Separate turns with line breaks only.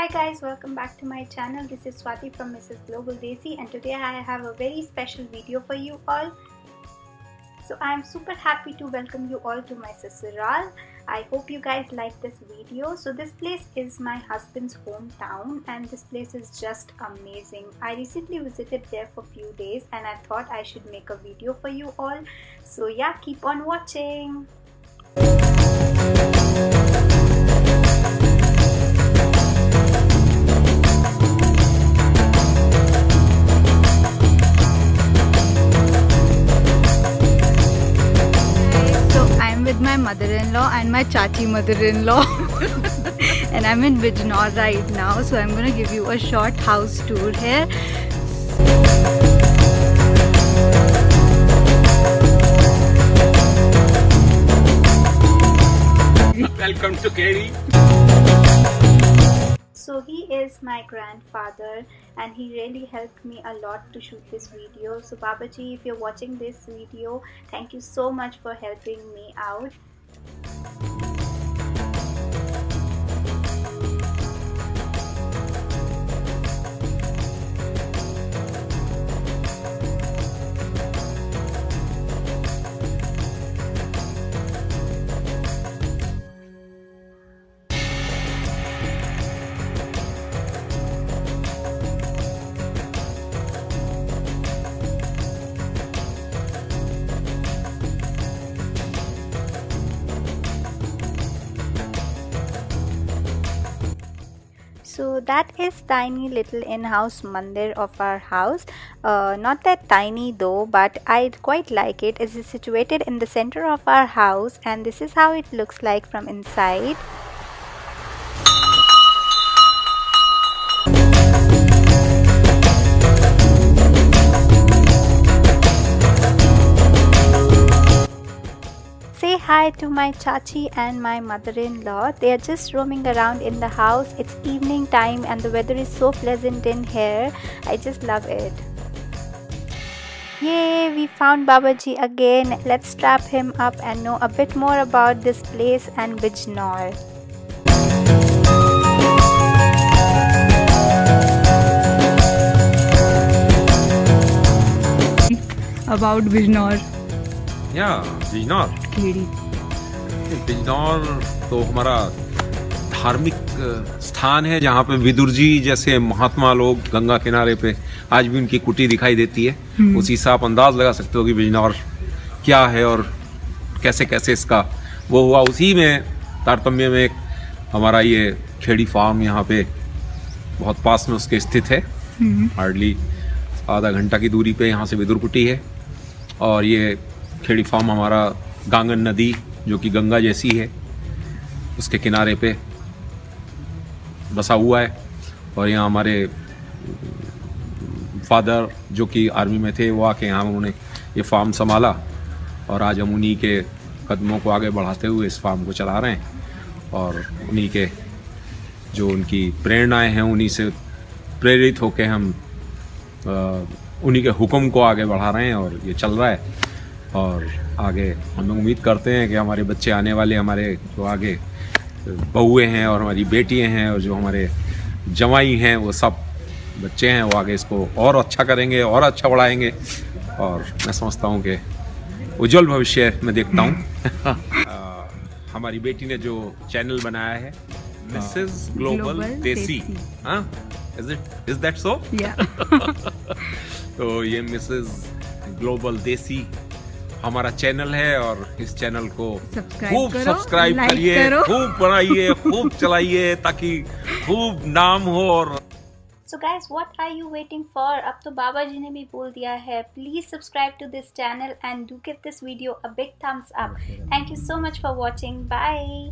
Hi guys, welcome back to my channel. This is Swati from Mrs. Global Desi and today I have a very special video for you all. So I am super happy to welcome you all to my Sasural. I hope you guys like this video. So this place is my husband's hometown and this place is just amazing. I recently visited there for a few days and I thought I should make a video for you all. So yeah, keep on watching. My mother-in-law and my chachi mother-in-law and I'm in Bijnor right now so I'm gonna give you a short house tour here
Welcome to Kerry.
So he is my grandfather and he really helped me a lot to shoot this video. So Babaji, if you're watching this video, thank you so much for helping me out. So that is tiny little in-house mandir of our house. Uh, not that tiny though but I quite like it. It is situated in the center of our house and this is how it looks like from inside hi to my chachi and my mother-in-law. They are just roaming around in the house. It's evening time and the weather is so pleasant in here. I just love it. Yay, we found Babaji again. Let's trap him up and know a bit more about this place and Bijnor.
About Bijnor.
Yeah, Bijnor.
Khedi
Bijnor तो हमारा धार्मिक स्थान है जहाँ पे विदुर जी जैसे महात्मा लोग गंगा किनारे पे आज भी उनकी कुटी दिखाई देती है
हम्म।
उसी से आप अंदाज लगा सकते हो कि बिजनौर क्या है और कैसे कैसे इसका वो हुआ उसी में तारतम्य में हमारा ये खेड़ी फार्म यहाँ पे बहुत पास में उसके स्थित है
हम्म।
हार्डली आधा घंटा की दूरी पे यहाँ से विदुर कुटी है और ये खेड़ी फार्म हमारा गांगन नदी जो कि गंगा जैसी है, उसके किनारे पे बसा हुआ है। और यहाँ हमारे फादर जो कि आर्मी में थे, वो आके यहाँ उन्होंने ये फार्म संभाला और आज हम उन्हीं के कदमों को आगे बढ़ाते हुए इस फार्म को चला रहे हैं। और उन्हीं के जो उनकी प्रेरणाएँ हैं, उन्हीं से प्रेरित होकर हम उन्हीं के हुक्म को आगे बढ़ा रहे हैं और ये चल रहा है। और आगे। हम लोग उम्मीद करते हैं कि हमारे बच्चे आने वाले हमारे जो आगे बहुएँ हैं और हमारी बेटियाँ हैं और जो हमारे जवाई हैं वो सब बच्चे हैं वो आगे इसको और अच्छा करेंगे और अच्छा बढ़ाएँगे। और मैं समझता हूँ कि उज्जवल भविष्य में देखता हूँ। हमारी बेटी ने जो चैनल बनाया है मिसेस ग्लोबल देसी हाँ? Is it is that so तो ये मिसेस ग्लोबल देसी हमारा चैनल है और इस चैनल को खूब सब्सक्राइब करिए खूब बनाइए खूब चलाइए ताकि खूब नाम हो और
so guys what are you waiting for अब तो बाबा जी ने भी बोल दिया है please subscribe to this channel and do give this video a big thumbs up thank you so much for watching bye